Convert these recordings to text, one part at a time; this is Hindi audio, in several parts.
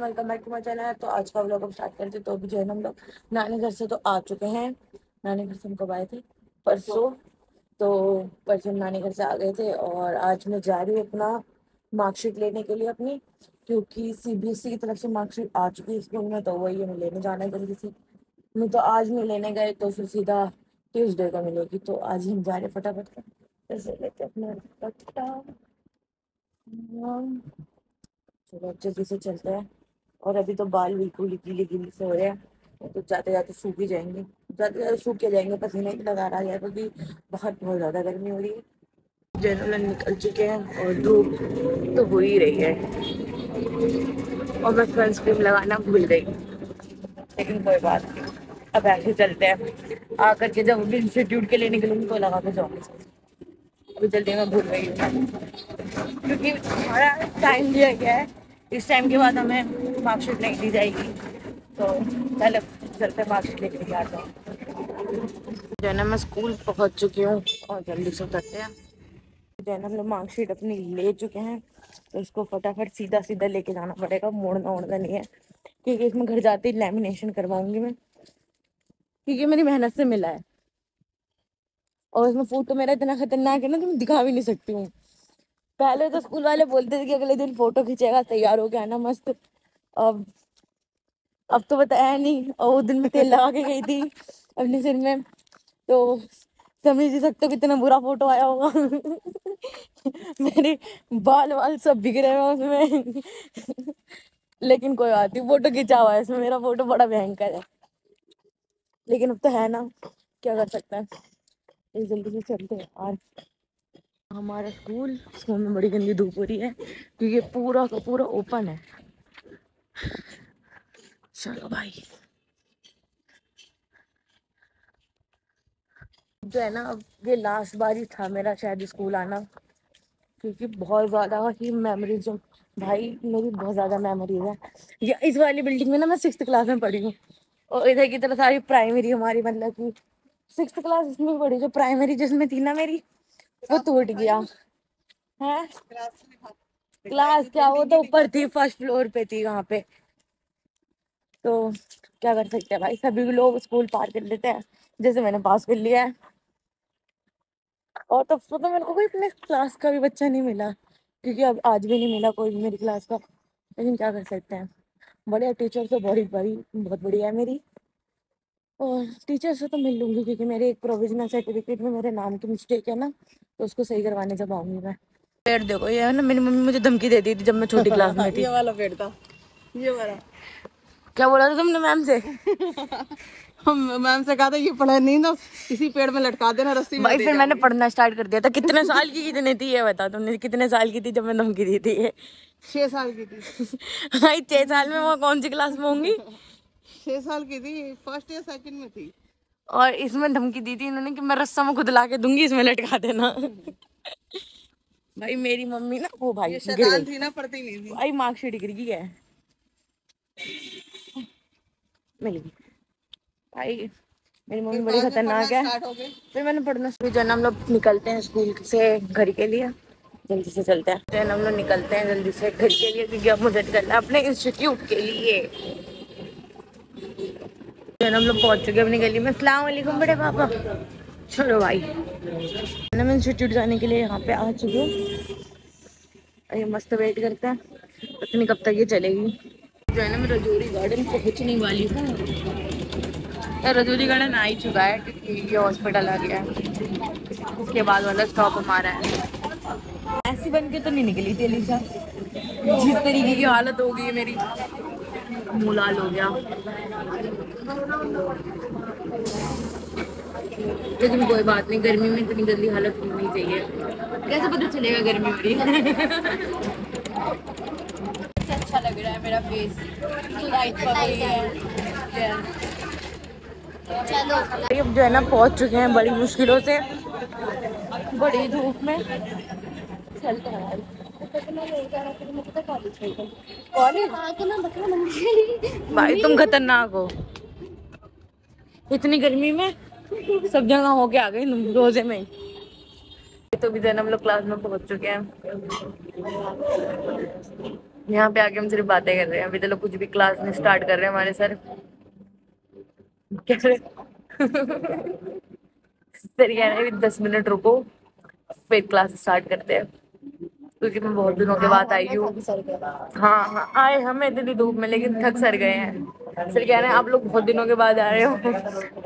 Welcome back to my channel तो आज का व्लॉग हम स्टार्ट करते तो अभी जो है हम लोग नानी घर से तो आ चुके हैं। नानी घर से हम कब आए थे, परसों। तो परसों नानी घर से आ गए थे और आज मैं जा रही हूँ अपना मार्कशीट लेने के लिए अपनी, क्योंकि सीबीएसई e की तरफ़ से मार्कशीट आ चुकी है स्कूल में तो वही हमें लेने जाना है जल्दी से। नहीं तो आज नहीं लेने गए तो फिर सीधा ट्यूसडे का मिलेगी तो आज ही हम जा रहे हैं फटाफट ऐसे लेते अपना चलो, जल्दी से चलते हैं। और अभी तो बाल बिल्कुल गीले गीले से हो रहे हैं। तो जाते जाते सूख ही जाएँगे। जाते जाते सूख के जाएँगे, पसीने की लगा रहा है क्योंकि बाहर बहुत ज़्यादा गर्मी हो रही है। जनरल निकल चुके हैं और धूप तो हो ही रही है। और मैं सनस्क्रीन लगाना भूल गई। लेकिन कोई बात नहीं। अब ऐसे चलते हैं। आकर के जब भी इंस्टीट्यूट के लिए निकलूँगी तो लगा के जाऊँगी। अभी जल्दी मैं भूल गई हूँ। क्योंकि हमारा टाइम दिया गया है। इस टाइम के बाद हमें मार्कशीट नहीं दी जाएगी। तो पहले चलते मार्कशीट लेकर के आता हूँ जो है ना मैं स्कूल पहुँच चुकी हूँ और जल्दी से उतरते हैं। जो हम लोग मार्कशीट अपनी ले चुके हैं तो इसको फटाफट सीधा सीधा लेके जाना पड़ेगा मोड़ना ओड़ना नहीं है। क्योंकि इसमें घर जाते ही लेमिनेशन करवाऊँगी मैं। क्योंकि मेरी मेहनत से मिला है। और इसमें फ़ोटो मेरा इतना खतरनाक है ना कि मैं दिखा भी नहीं सकती हूँ। पहले तो स्कूल वाले बोलते थे कि अगले दिन फ़ोटो खींचेगा, तैयार हो गया ना मस्त। अब अब तो बताया नहीं और वो दिन में तेल लगा के गई थी, अपने सिर में। तो समझ ही सकते हो कितना बुरा फ़ोटो आया होगा। मेरे बाल वाल सब बिगड़े हुए उसमें। लेकिन कोई बात नहीं, फ़ोटो खिंचा हुआ है इसमें मेरा फ़ोटो बड़ा भयंकर है। लेकिन अब तो है ना, क्या कर सकते हैं। जल्दी से चलते हैं, और हमारा स्कूल स्कूल में बड़ी गंदी धूप हो रही है, क्योंकि पूरा का पूरा ओपन है। चलो भाई। जो है ना अब ये लास्ट बार ही था मेरा शायद स्कूल आना क्योंकि बहुत ज़्यादा ही मेमोरीज जो भाई मेरी बहुत ज़्यादा मेमोरीज है। ये इस वाली बिल्डिंग में ना मैं सिक्स क्लास में पढ़ी हूँ। और इधर की तरह सारी प्राइमरी हमारी मतलब की सिक्स क्लास इसमें पढ़ी जो प्राइमरी जिसमें थी ना मेरी वो टूट गया। है? क्लास क्या वो तो ऊपर थी फ़र्स्ट फ्लोर पे थी वहाँ पे। तो क्या कर सकते हैं भाई? सभी लोग स्कूल पार कर लेते हैं। जैसे मैंने पास कर लिया है। और तब तो, तो मेरे को कोई अपने क्लास का भी बच्चा नहीं मिला। क्योंकि अब आज भी नहीं मिला कोई भी मेरी क्लास का। लेकिन क्या कर सकते हैं? बड़े टीचर तो बड़ी बड़ी बहुत बढ़िया है मेरी। और टीचर से तो मिल लूँगी क्योंकि मेरे एक प्रोविजनल सर्टिफिकेट में मेरे नाम की मिस्टेक है ना तो उसको सही करवाने जब आऊँगी मैं। पेड़ देखो ये है ना मेरी मम्मी मुझे धमकी देती थी जब मैं छोटी क्लास में थी। ये वाला पेड़ था। ये वाला। क्या बोला था तुमने मैम से? मैम से कहा था ये पढ़ा नहीं तो इसी पेड़ में लटका देना रस्सी भाई फिर मैंने पढ़ना स्टार्ट कर दिया था। कितने साल की कितने थी ये बता तुमने कितने साल की थी जब मैं धमकी दी थी? छह साल की थी। भाई छह साल में वो कौन सी क्लास में होंगी? छह साल की थी फ़र्स्ट या सेकंड में थी। और इसमें धमकी दी थी इन्होंने कि मैं रस्सा में खुद ला के दूँगी इसमें लटका देना। भाई मेरी मम्मी ना वो भाई गिर थी ना पढ़ती नहीं थी। भाई मार्कशीट गिर गई है। मिल गई। भाई मेरी मम्मी बड़ी खतरनाक है। फिर मैंने पढ़ना शुरू जो हम लोग निकलते हैं स्कूल से घर के लिए। जल्दी से चलते हैं। जैन हम लोग निकलते हैं जल्दी से घर के लिए क्योंकि अब मुझे निकलना है अपने इंस्टीट्यूट के लिए। हम लोग पहुँच चुके अपनी गली में। सलाम बड़े पापा। चलो भाई। मैं इंस्टीट्यूट जाने के लिए यहाँ पे आ चुकी हूँ। ये मस्त वेट करते हैं। पता नहीं कब तक ये चलेगी। जो है ना, मैं रजौरी गार्डन पहुँचने वाली हूँ। रजौरी गार्डन आ ही चुका है, क्योंकि ये हॉस्पिटल आ गया है। उसके बाद वाला स्टॉप हमारा है। ऐसी बन के तो नहीं निकली थी अलीशा जिस तरीके की हालत हो गई मेरी। मुलाल हो गया। लेकिन कोई बात नहीं गर्मी में इतनी जल्दी हालत होनी चाहिए। कैसे पता चलेगा गर्मी मेरी? अच्छा लग रहा है मेरा फेस चलो। अब जो है ना पहुँच चुके हैं बड़ी मुश्किलों से। बड़ी धूप में। चलते हैं भाई तुम खतरनाक हो। इतनी गर्मी में? सब जगह होके आ गई रोज़े में तो भी हम लोग क्लास में पहुँच चुके हैं यहाँ पे आके हम सिर्फ़ बातें कर रहे हैं अभी तो लोग कुछ भी क्लास में स्टार्ट कर रहे हैं हमारे सर कैसे सर कह रहे हैं दस मिनट रुको फिर क्लास स्टार्ट करते हैं क्योंकि मैं बहुत दिनों के बाद आई हूँ हाँ हाँ आए हम इतनी धूप में लेकिन थक सर गए हैं सर कह रहे हैं, आप लोग बहुत दिनों के बाद आ रहे हो।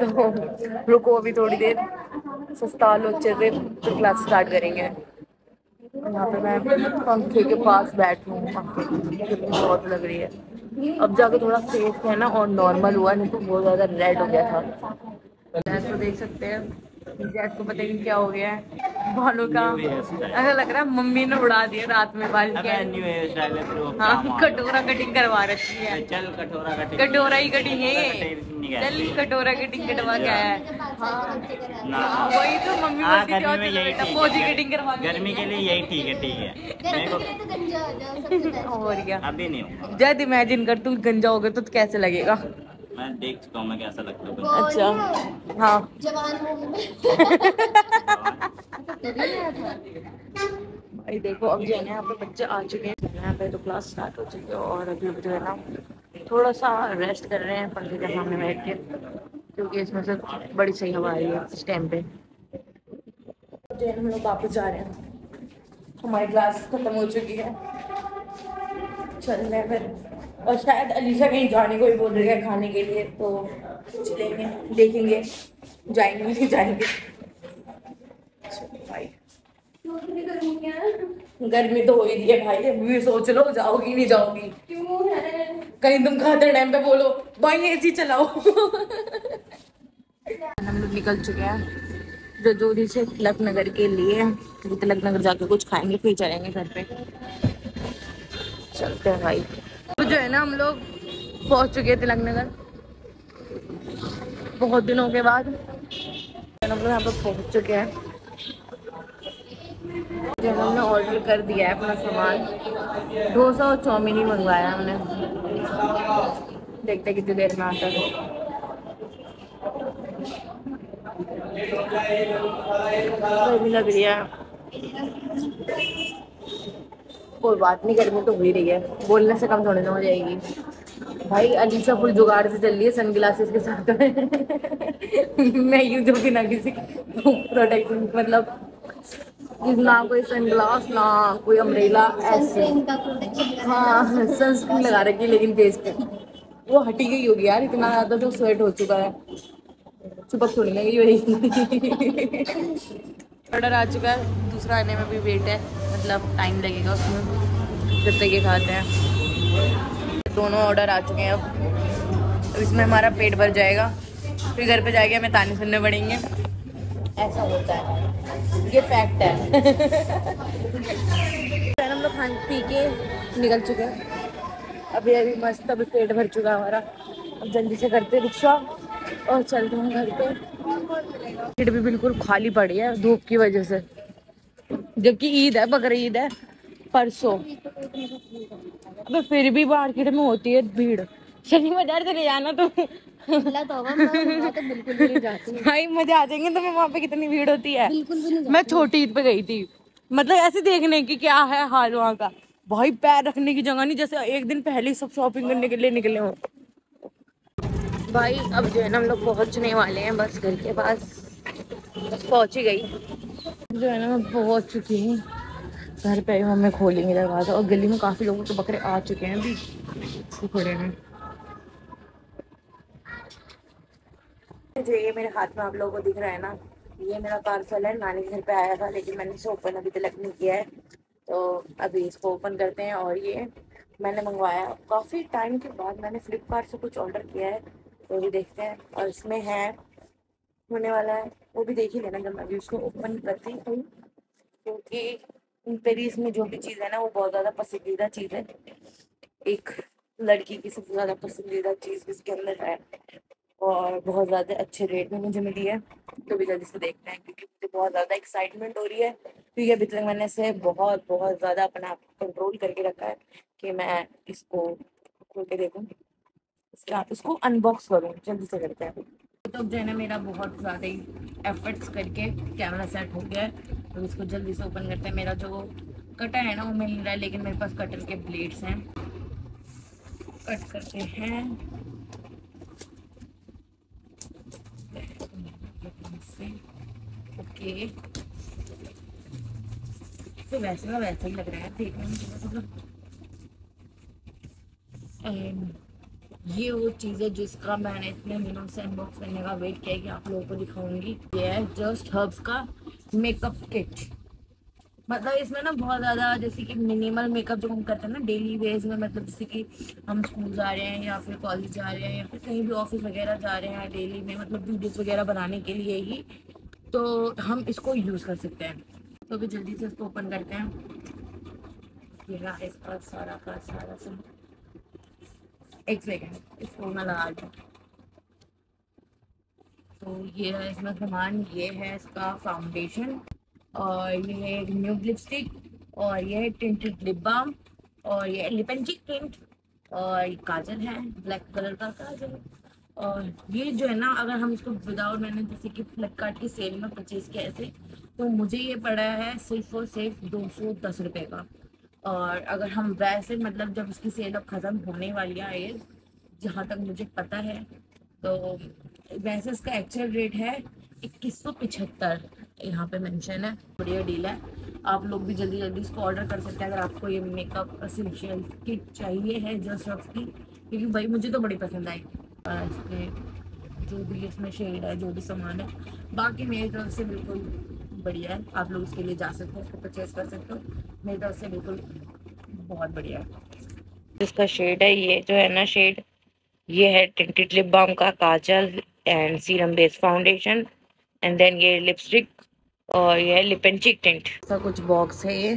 तो रुको अभी थोड़ी देर, सस्ता लो अच्छे से फिर क्लास स्टार्ट करेंगे। यहाँ पे मैं पंखे के पास बैठी हूँ, पंखे बहुत लग रही है। अब जाके थोड़ा सेफ़ है ना, और नॉर्मल हुआ, नहीं तो बहुत ज़्यादा रेड हो गया था। को देख सकते हैं को पता नहीं क्या हो गया है। बालों का। ऐसा लग रहा है मम्मी ने उड़ा दिया रात में बाल के। न्यू हेयर स्टाइल है हाँ कटोरा कटिंग करवा रखी है। चल कटोरा कटिंग। कटोरा ही कटिंग है। चल कटोरा कटिंग कटवा के आया। है। हाँ वही तो मम्मी हाँ बोलती थी है। कटिंग करवा के गर्मी के लिए यही ठीक है ठीक है। और क्या। अभी नहीं होगा। जद इमेजिन कर तू गंजा हो गया तो कैसे लगेगा? मैं देख चुका हूँ मैं कैसा लगता हूँ। अच्छा। हाँ। जवान? भाई देखो, अब जो है यहाँ पे बच्चे आ चुके हैं। यहाँ पे तो क्लास स्टार्ट हो चुकी है और अभी जो है ना, थोड़ा सा रेस्ट कर रहे हैं पंखे के सामने बैठ के, क्योंकि इसमें से बड़ी सही हवा आ रही है इस टाइम पे। जो है हम लोग वापस जा रहे हैं। हमारी क्लास खत्म हो चुकी है। चल रहे हैं फिर। और शायद अलीशा कहीं जाने को भी बोल रही है खाने के लिए तो चलेंगे, देखेंगे। जाएँगे, नहीं जाएँगे। गर्मी तो हो ही रही है भाई। अभी भी सोच लो, जाओगी नहीं जाओगी। कहीं तुम खाते टाइम पे बोलो, भाई एसी चलाओ। हम लोग निकल चुके हैं। रजौरी से तिलक नगर के लिए। तिलक नगर जाके कुछ खाएँगे, फिर चलेंगे घर पे। चलते हैं भाई। तो जो है ना, हम लोग पहुँच चुके हैं तिलक नगर बहुत दिनों के बाद। हम लोग यहाँ पर पहुँच चुके हैं। जब हमने ऑर्डर कर दिया है अपना सामान, डोसा और चाउमीन ही मंगवाया है हमने। देखते कितनी देर में आता है। गर्मी लग रही है। कोई बात नहीं, गर्मी तो हो ही रही है। बोलने से कम थोड़ी ना हो जाएगी। भाई, अलीशा फुल जुगाड़ से चल रही है सन ग्लासेस के साथ। में मैं यूँ जो बिना किसी प्रोटेक्शन मतलब ना कोई सन ग्लास ना कोई अम्ब्रेला ऐसे। हाँ सनस्क्रीन लगा रखी, लेकिन फेस पे। वो हटी गई होगी यार, इतना ज़्यादा तो स्वेट हो चुका है। चिपक थोड़ी लगी वही। ऑर्डर आ चुका है, दूसरा आने में भी वेट है मतलब टाइम लगेगा उसमें। जब तक ये खाते हैं। दोनों ऑर्डर आ चुके हैं अब। अब इसमें हमारा पेट भर जाएगा। फिर घर पे जाके हमें ताने सुनने पड़ेंगे। ऐसा होता है। ये फैक्ट है। हम लोग खान पी के निकल चुके हैं। अभी अभी मस्त, अभी पेट भर चुका हमारा। अब जल्दी से करते रिक्शा और चलते हैं घर पे। मार्केट भी बिल्कुल खाली पड़ी है धूप की वजह से। जबकि ईद है, बकर ईद है, परसों। फिर भी मार्केट में होती है भीड़। शनि बाज़ार चले जाना तो अल्लाह तौबा मैं वहाँ तो बिल्कुल भी नहीं जाती। भाई मज़ा आ जाएँगे तुम्हें वहाँ पे कितनी भीड़ होती है। बिल्कुल भी नहीं मैं छोटी ईद पे गई थी। मतलब ऐसे देखने की क्या है हाल वहाँ का। भाई पैर रखने की जगह नहीं जैसे एक दिन पहले ही सब शॉपिंग करने के लिए निकले हो। भाई अब जो है ना हम लोग पहुँचने वाले हैं बस घर के पास। बस पहुँच ही गई। जो है ना मैं पहुँच चुकी हूँ। घर पे हमें खोलेंगे दरवाज़ा। और गली में काफ़ी लोगों के बकरे आ चुके हैं अभी। खड़े हैं। जो ये मेरे हाथ में आप लोगों को दिख रहा है ना, ये मेरा पार्सल है, नानी घर पे आया था, लेकिन मैंने इसे ओपन अभी तक नहीं किया है। तो अभी इसको ओपन करते हैं और ये मैंने मंगवाया। काफ़ी टाइम के बाद मैंने फ्लिपकार्ट से कुछ ऑर्डर किया है तो भी देखते हैं। और इसमें है, होने वाला है, वो भी देख ही लेना जब मैं अभी उसको ओपन करती हूँ, क्योंकि मेरी इसमें जो भी चीज़ है ना, वो बहुत ज़्यादा पसंदीदा चीज़ है। एक लड़की की सबसे ज़्यादा पसंदीदा चीज़ इसके अंदर है। और बहुत ज़्यादा अच्छे रेट में मुझे मिली है। तो भी जल्दी से देखते हैं, क्योंकि मुझे बहुत ज़्यादा एक्साइटमेंट हो रही है। क्योंकि अभी तक मैंने इसे बहुत बहुत ज़्यादा अपने आप कंट्रोल करके रखा है कि मैं इसको खोल के देखूँ। इसको अनबॉक्स करूँ, जल्दी से करते हैं। तो जो है ना, मेरा बहुत ज़्यादा ही एफर्ट्स करके कैमरा सेट हो गया है। तो इसको जल्दी से ओपन करते हैं। मेरा जो कटर है ना, वो मिल रहा है, लेकिन मेरे पास कटर के ब्लेड्स हैं। कट करते हैं। ओके तो वैसे का वैसा ही लग रहा है, देखने में थोड़ा And ये वो चीज़ है जिसका मैंने इतने दिनों से अनबॉक्स करने का वेट किया कि आप लोगों को दिखाऊँगी। ये है जस्ट हर्ब्स का मेकअप किट मतलब इसमें ना बहुत ज़्यादा जैसे कि मिनिमल मेकअप जो हम करते हैं ना डेली वेज में मतलब जैसे कि हम स्कूल जा रहे हैं या फिर कॉलेज जा रहे हैं या फिर कहीं भी ऑफ़िस वगैरह जा रहे हैं डेली में मतलब वीडियोस वगैरह बनाने के लिए ही। तो हम इसको यूज़ कर सकते हैं। तो अभी जल्दी से इसको ओपन करते हैं। सारा का सारा सब एक सेकेंड इसको मैं लगा दूँ तो ये है, इसमें सामान, ये है इसका फाउंडेशन और ये है न्यू लिपस्टिक और ये है टिंटेड लिप बाम और ये लिप एंड चिक टिंट और काजल है ब्लैक कलर का काजल। और ये जो है ना, अगर हम इसको विदाउट मैंने जैसे कि फ्लिपकार्ट की सेल में परचेज किया ऐसे तो मुझे ये पड़ा है सिर्फ़ और सिर्फ़ दो सौ दस रुपये का। और अगर हम वैसे मतलब जब इसकी सेल अब ख़त्म होने वाली है जहाँ तक मुझे पता है तो वैसे इसका एक्चुअल रेट है इक्कीस सौ पिछहत्तर। यहाँ पे मेंशन है, बढ़िया डील है। आप लोग भी जल्दी जल्दी इसको ऑर्डर कर सकते हैं, अगर आपको ये मेकअप असेंशियल किट चाहिए है जस्ट रफ की, क्योंकि भाई मुझे तो बड़ी पसंद आई। और इसके जो भी इसमें शेड है जो भी सामान है। बाकी मेरी तरफ़ से बिल्कुल बढ़िया है। आप लोग इसके लिए जा सकते हो इसको परचेज कर सकते हो। मेरी तरफ़ से बिल्कुल बहुत बढ़िया है। इसका शेड है ये जो है ना शेड ये है टिंटेड लिप बाम का काजल and serum base foundation and then ये लिपस्टिक और ये लिप एंड चिक टिंट ऐसा कुछ बॉक्स है ये।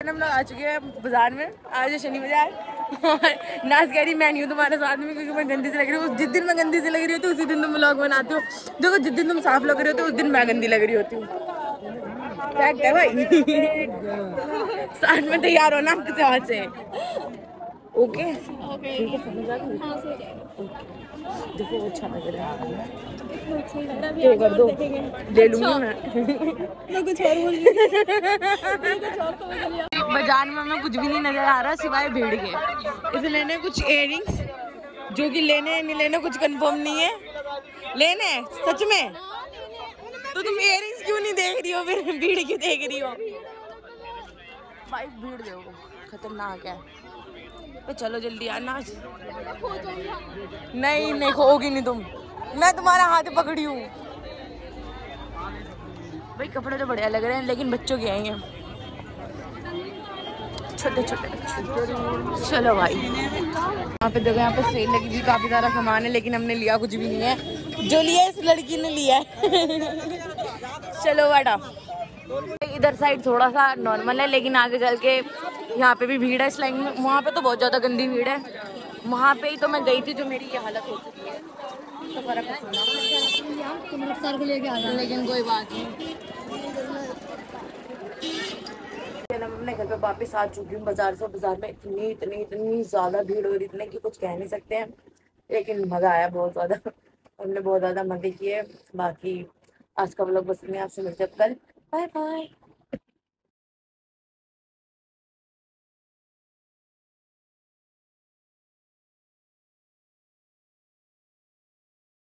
हम लोग आ चुके हैं बाज़ार में। आज है शनि बाज़ार और नाज कह रही मैं नहीं हूँ तुम्हारे साथ में क्योंकि मैं गंदी से लग रही हूँ। जिस दिन मैं गंदी से लग रही होती हूँ उसी दिन तुम ब्लॉग बनाते हो। देखो जिस दिन तुम साफ़ लग रहे होते हो उस दिन मैं गंदी लग रही होती हूँ। फैक्ट है भाई। साथ में तैयार हो ना आपके किसी हाथ से ओके ठीक समझ आ गई देखो अच्छा लग रहा है। कर दो। ले लूँगी मैं। कुछ और बोल बाज़ार में हमें कुछ भी नहीं नज़र आ रहा सिवाय भीड़ के। इसे लेने कुछ इयरिंग्स जो कि लेने हैं, नहीं लेने कुछ कंफर्म नहीं है। लेने सच में? तो तुम इयरिंग्स क्यों नहीं देख रही हो फिर भीड़ क्यों देख रही हो? भाई भीड़ देखो खतरनाक है। तो चलो जल्दी आना। नहीं नहीं खोगी नहीं तुम। मैं तुम्हारा हाथ पकड़ी हूँ। भाई कपड़े तो बढ़िया लग रहे हैं लेकिन बच्चों के आएँगे। छोटे छोटे चलो भाई। यहाँ पे देखो यहाँ पे सेल लगी हुई काफ़ी सारा सामान है लेकिन हमने लिया कुछ भी नहीं है। जो लिया इस लड़की ने लिया है। चलो बेटा इधर साइड थोड़ा सा नॉर्मल है लेकिन आगे चल के यहाँ पे भी भीड़ है, इस लाइन में। वहाँ पे तो बहुत ज़्यादा गंदी भीड़ है। वहाँ पे ही तो मैं गई थी जो मेरी ये हालत हो चुकी है। तो लेकिन कोई बात नहीं अपने घर पे वापस आ चुकी हूँ बाज़ार से। बाज़ार में इतनी इतनी इतनी ज़्यादा भीड़ हो रही इतने कि कुछ कह नहीं सकते हैं लेकिन मज़ा आया बहुत ज़्यादा। हमने बहुत ज़्यादा मज़े किए। बाकी आज का व्लॉग बस में आपसे मिलते हैं कल। Bye bye